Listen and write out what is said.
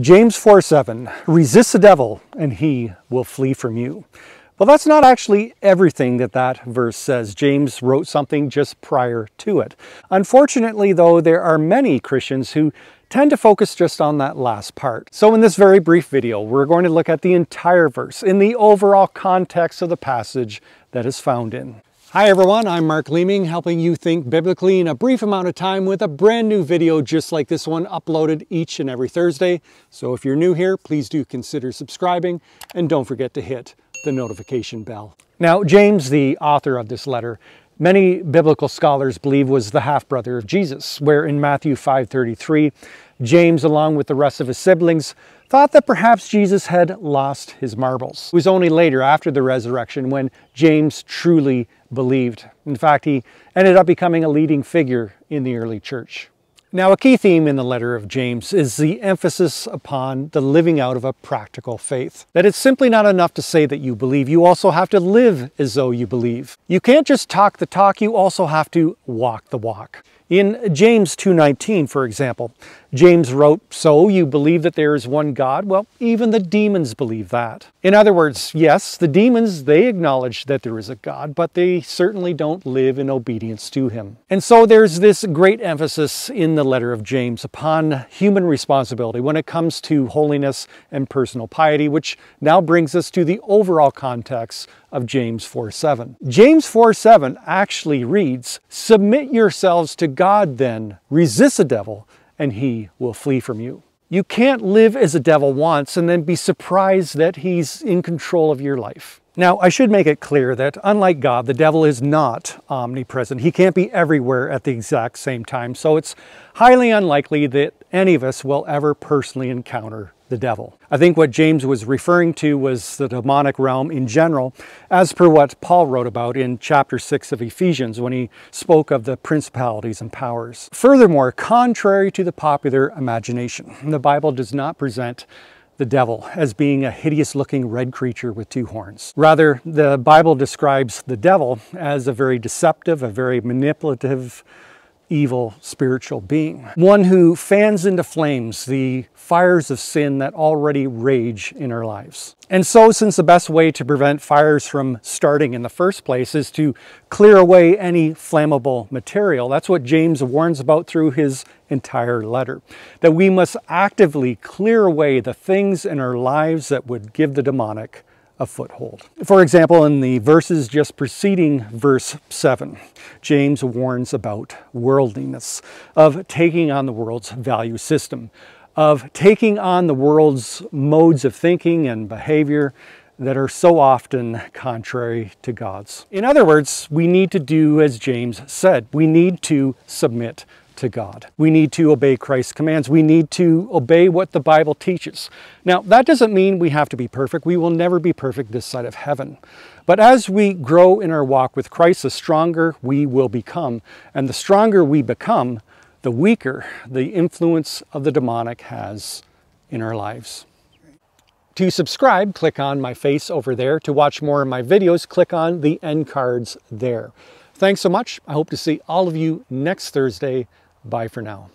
James 4 7, resist the devil and he will flee from you. Well, that's not actually everything that that verse says. James wrote something just prior to it. Unfortunately, though, there are many Christians who tend to focus just on that last part. So in this very brief video, we're going to look at the entire verse in the overall context of the passage that is found in. Hi everyone, I'm Mark Leeming, helping you think biblically in a brief amount of time with a brand new video just like this one uploaded each and every Thursday. So if you're new here, please do consider subscribing and don't forget to hit the notification bell. Now, James, the author of this letter, many biblical scholars believe was the half-brother of Jesus, where in Matthew 5.33, James, along with the rest of his siblings, thought that perhaps Jesus had lost his marbles. It was only later, after the resurrection, when James truly believed. In fact, he ended up becoming a leading figure in the early church. Now, a key theme in the letter of James is the emphasis upon the living out of a practical faith. That it's simply not enough to say that you believe, you also have to live as though you believe. You can't just talk the talk, you also have to walk the walk. In James 2.19, for example, James wrote, So you believe that there is one God? Well, even the demons believe that. In other words, yes, the demons, they acknowledge that there is a God, but they certainly don't live in obedience to him. And so there's this great emphasis in the letter of James upon human responsibility when it comes to holiness and personal piety, which now brings us to the overall context of James 4.7. James 4.7 actually reads, Submit yourselves to God then, resist the devil, and he will flee from you. You can't live as the devil wants and then be surprised that he's in control of your life. Now, I should make it clear that unlike God, the devil is not omnipresent. He can't be everywhere at the exact same time, so it's highly unlikely that any of us will ever personally encounter the devil. I think what James was referring to was the demonic realm in general, as per what Paul wrote about in chapter 6 of Ephesians when he spoke of the principalities and powers. Furthermore, contrary to the popular imagination, the Bible does not present the devil as being a hideous looking red creature with two horns. Rather, the Bible describes the devil as a very deceptive, a very manipulative, evil spiritual being. One who fans into flames the fires of sin that already rage in our lives. And so, since the best way to prevent fires from starting in the first place is to clear away any flammable material, that's what James warns about through his entire letter. That we must actively clear away the things in our lives that would give the demonic a foothold. For example, in the verses just preceding verse 7, James warns about worldliness, of taking on the world's value system, of taking on the world's modes of thinking and behavior that are so often contrary to God's. In other words, we need to do as James said. We need to submit to God. We need to obey Christ's commands. We need to obey what the Bible teaches. Now, that doesn't mean we have to be perfect. We will never be perfect this side of heaven. But as we grow in our walk with Christ, the stronger we will become. And the stronger we become, the weaker the influence of the demonic has in our lives. To subscribe, click on my face over there. To watch more of my videos, click on the end cards there. Thanks so much. I hope to see all of you next Thursday. Bye for now.